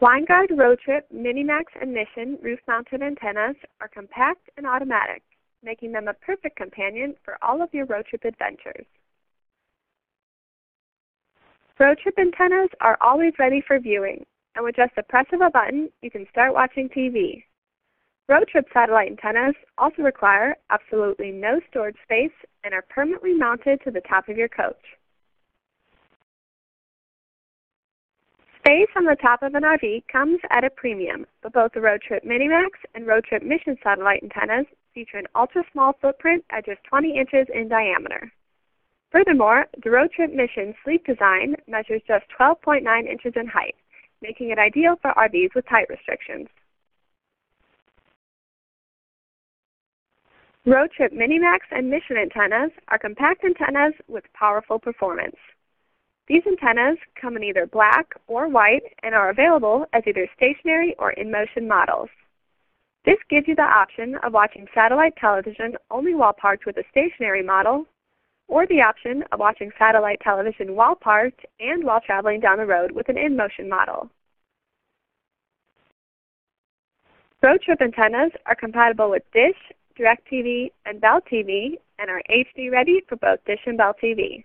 Winegard Roadtrip Minimax and Mission roof-mounted antennas are compact and automatic, making them a perfect companion for all of your road trip adventures. Road trip antennas are always ready for viewing, and with just the press of a button, you can start watching TV. Road trip satellite antennas also require absolutely no storage space and are permanently mounted to the top of your coach. Space on the top of an RV comes at a premium, but both the Road Trip Minimax and Road Trip Mission satellite antennas feature an ultra-small footprint at just 20 inches in diameter. Furthermore, the Road Trip Mission sleep design measures just 12.9 inches in height, making it ideal for RVs with height restrictions. Road Trip Minimax and Mission antennas are compact antennas with powerful performance. These antennas come in either black or white and are available as either stationary or in-motion models. This gives you the option of watching satellite television only while parked with a stationary model, or the option of watching satellite television while parked and while traveling down the road with an in-motion model. Road trip antennas are compatible with Dish, DirecTV, and Bell TV and are HD ready for both Dish and Bell TV.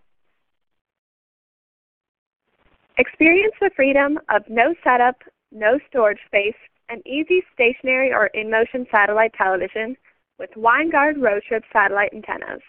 Experience the freedom of no setup, no storage space, and easy stationary or in-motion satellite television with Winegard Road Trip satellite antennas.